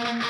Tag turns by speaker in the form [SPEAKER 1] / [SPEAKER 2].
[SPEAKER 1] Oh my